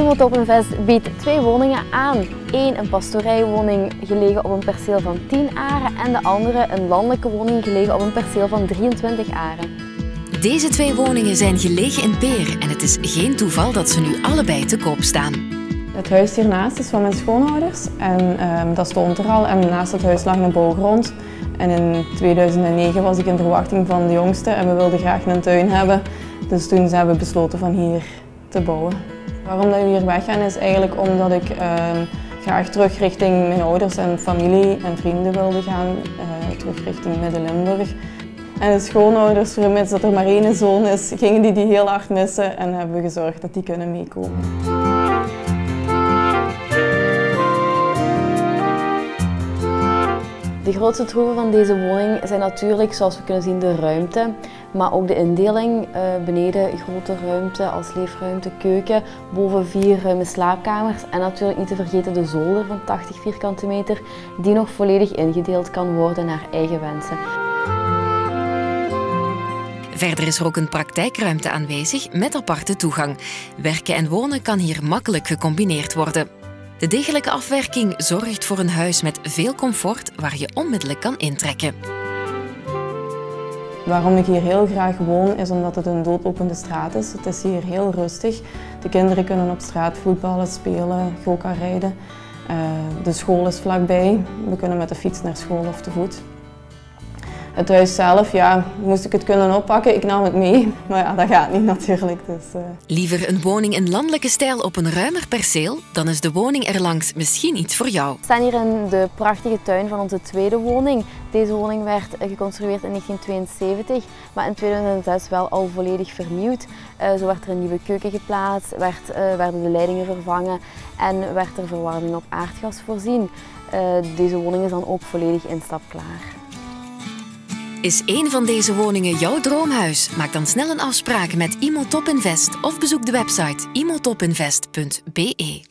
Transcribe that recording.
Imotop Invest biedt twee woningen aan. Eén een pastorijwoning gelegen op een perceel van 10 aren en de andere een landelijke woning gelegen op een perceel van 23 aren. Deze twee woningen zijn gelegen in Peer en het is geen toeval dat ze nu allebei te koop staan. Het huis hiernaast is van mijn schoonouders en ehm, dat stond er al en naast het huis lag een bouwgrond. En in 2009 was ik in verwachting van de jongste en we wilden graag een tuin hebben. Dus toen zijn we besloten van hier te bouwen. Waarom dat we hier weggaan is eigenlijk omdat ik ehm, graag terug richting mijn ouders en familie en vrienden wilde gaan. Uh, terug richting Midden-Limburg. En de schoonouders, vermits dat er maar één zoon is, gingen die die heel hard missen en hebben gezorgd dat die kunnen meekomen. De grootste troeven van deze woning zijn natuurlijk, zoals we kunnen zien, de ruimte. Maar ook de indeling. Uh, beneden grote ruimte als leefruimte, keuken. Boven vier ruime slaapkamers. En natuurlijk niet te vergeten de zolder van 80 vierkante meter. Die nog volledig ingedeeld kan worden naar eigen wensen. Verder is er ook een praktijkruimte aanwezig met aparte toegang. Werken en wonen kan hier makkelijk gecombineerd worden. De degelijke afwerking zorgt voor een huis met veel comfort waar je onmiddellijk kan intrekken. Waarom ik hier heel graag woon is omdat het een doodlopende straat is. Het is hier heel rustig. De kinderen kunnen op straat voetballen, spelen, goka rijden. Uh, de school is vlakbij. We kunnen met de fiets naar school of te voet. Het huis zelf, ja, moest ik het kunnen oppakken, ik nam het mee. Maar ja, dat gaat niet natuurlijk. Dus, uh... Liever een woning in landelijke stijl op een ruimer perceel, dan is de woning erlangs misschien iets voor jou. We staan hier in de prachtige tuin van onze tweede woning. Deze woning werd geconstrueerd in 1972, maar in 2006 wel al volledig vernieuwd. Uh, zo werd er een nieuwe keuken geplaatst, werd, uh, werden de leidingen vervangen en werd er verwarming op aardgas voorzien. deze woning is dan ook volledig instapklaar. Is een van deze woningen jouw droomhuis? Maak dan snel een afspraak met Imotop Invest of bezoek de website imotopinvest.be.